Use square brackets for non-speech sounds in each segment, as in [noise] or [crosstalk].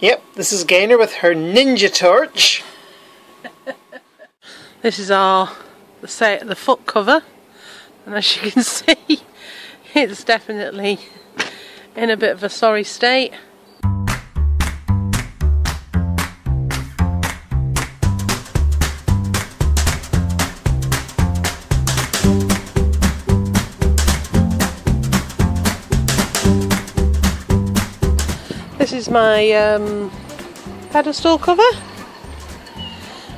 Yep, this is Gaynor with her ninja torch. [laughs] this is our the set the foot cover and as you can [laughs] see it's definitely in a bit of a sorry state. This is my um, pedestal cover.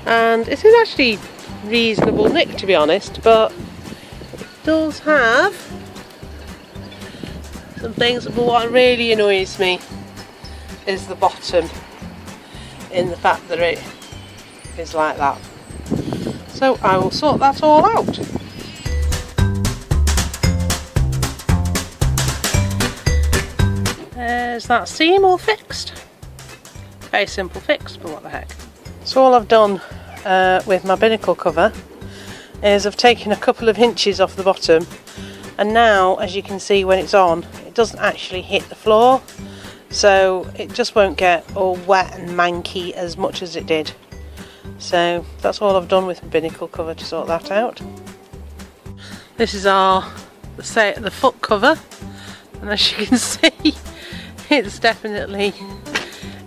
And it is actually reasonable nick to be honest but it does have some things but what really annoys me is the bottom in the fact that it is like that. So I will sort that all out there's that seam all fixed? Very simple fix but what the heck. So all I've done uh, with my binnacle cover is I've taken a couple of inches off the bottom and now as you can see when it's on it doesn't actually hit the floor so it just won't get all wet and manky as much as it did. So that's all I've done with my binnacle cover to sort that out. This is our the, the foot cover and as you can [laughs] see it's definitely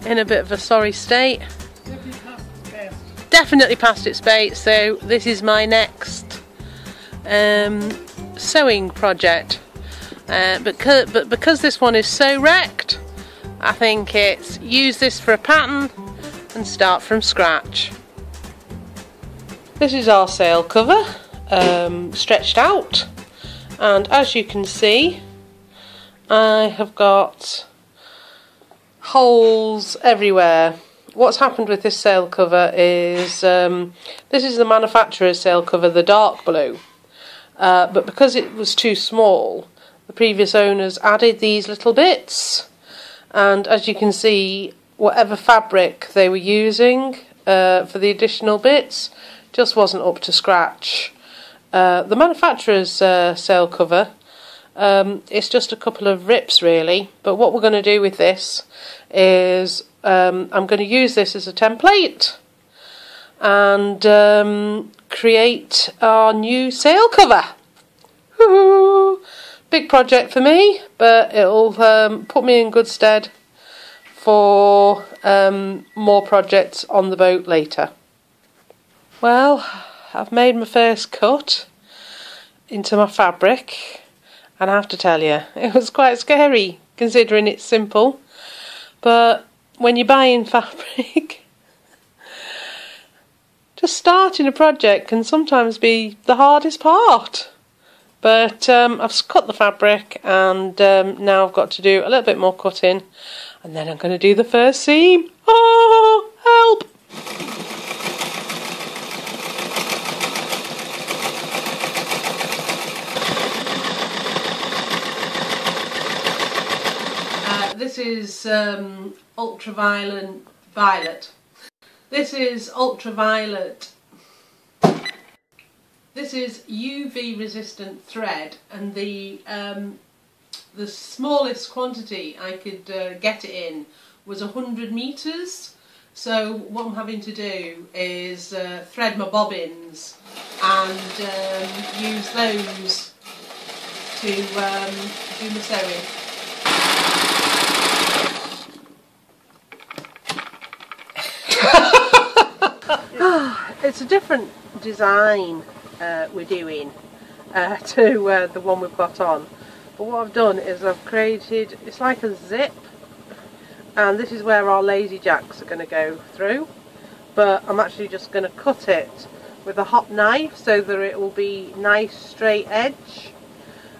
in a bit of a sorry state. Definitely past its bait so this is my next um, sewing project. Uh, because, but because this one is so wrecked I think it's use this for a pattern and start from scratch. This is our sail cover um, stretched out and as you can see I have got holes everywhere what's happened with this sail cover is um, this is the manufacturer's sail cover, the dark blue. Uh, but because it was too small, the previous owners added these little bits. And as you can see, whatever fabric they were using uh, for the additional bits just wasn't up to scratch. Uh, the manufacturer's uh, sail cover, um, it's just a couple of rips really, but what we're going to do with this is um, I'm going to use this as a template and um, create our new sail cover. Big project for me, but it'll um, put me in good stead for um, more projects on the boat later. Well, I've made my first cut into my fabric and I have to tell you, it was quite scary considering it's simple. But when you're buying [laughs] fabric, just starting a project can sometimes be the hardest part. But um, I've cut the fabric and um, now I've got to do a little bit more cutting and then I'm going to do the first seam. Oh, help! Uh, this is um, ultraviolet violet. This is ultraviolet. This is UV resistant thread and the um, the smallest quantity I could uh, get it in was 100 metres so what I'm having to do is uh, thread my bobbins and um, use those to um, do my sewing. It's a different design uh, we're doing uh, [laughs] to uh, the one we've got on. But what I've done is I've created, it's like a zip and this is where our lazy jacks are going to go through. But I'm actually just going to cut it with a hot knife so that it will be nice straight edge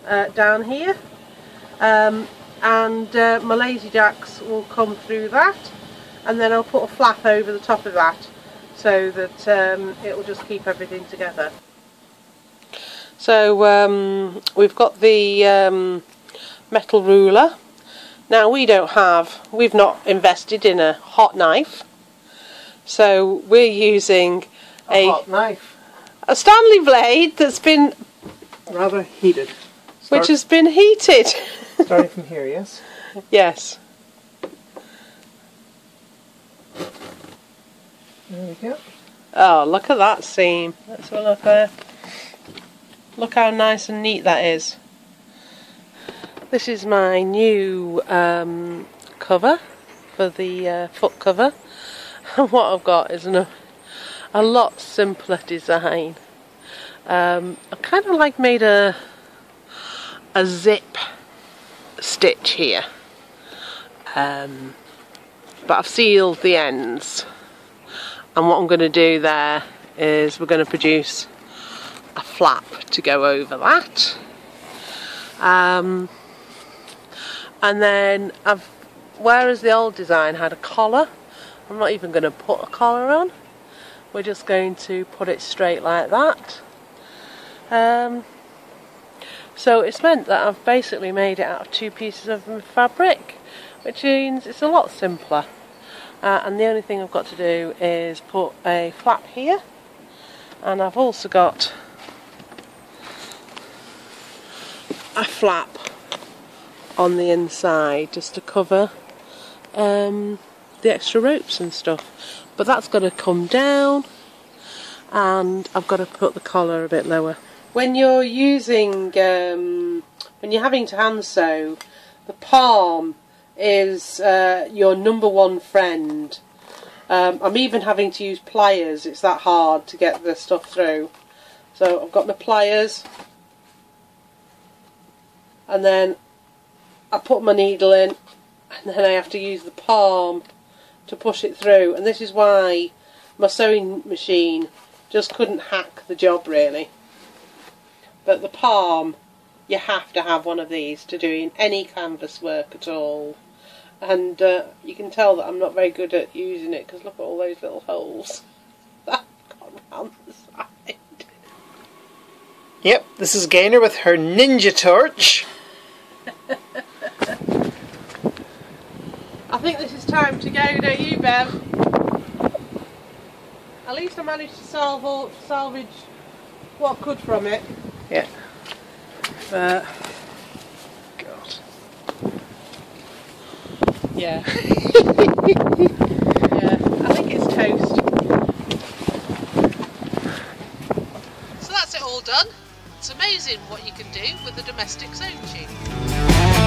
uh, down here. Um, and uh, my lazy jacks will come through that and then I'll put a flap over the top of that so that um, it will just keep everything together. So um, we've got the um, metal ruler. Now we don't have, we've not invested in a hot knife. So we're using a, a hot knife. A Stanley blade that's been rather heated. Start, which has been heated. starting [laughs] from here, yes? Yes. There we go. Oh, look at that seam. Let's have a look there. Look how nice and neat that is. This is my new um, cover for the uh, foot cover. And [laughs] what I've got is an, a lot simpler design. Um, I kind of like made a a zip stitch here. Um, but I've sealed the ends and what I'm going to do there is we're going to produce a flap to go over that. Um, and then I've whereas the old design had a collar? I'm not even going to put a collar on. We're just going to put it straight like that. Um, so it's meant that I've basically made it out of two pieces of fabric which means it's a lot simpler uh, and the only thing I've got to do is put a flap here. And I've also got a flap on the inside just to cover um, the extra ropes and stuff. But that's got to come down and I've got to put the collar a bit lower. When you're using um, when you're having to hand sew the palm is uh, your number one friend. Um, I'm even having to use pliers. It's that hard to get the stuff through. So I've got my pliers. And then I put my needle in and then I have to use the palm to push it through. And this is why my sewing machine just couldn't hack the job really. But the palm you have to have one of these to doing any canvas work at all and uh, you can tell that I'm not very good at using it because look at all those little holes [laughs] that have gone around the side Yep, this is Gaynor with her ninja torch. I think this is time to go, don't you, Bev? At least I managed to salvo, salvage what I could from it. Yeah. But, yeah. [laughs] yeah, I think it's toast. So that's it all done. It's amazing what you can do with a domestic sewing machine.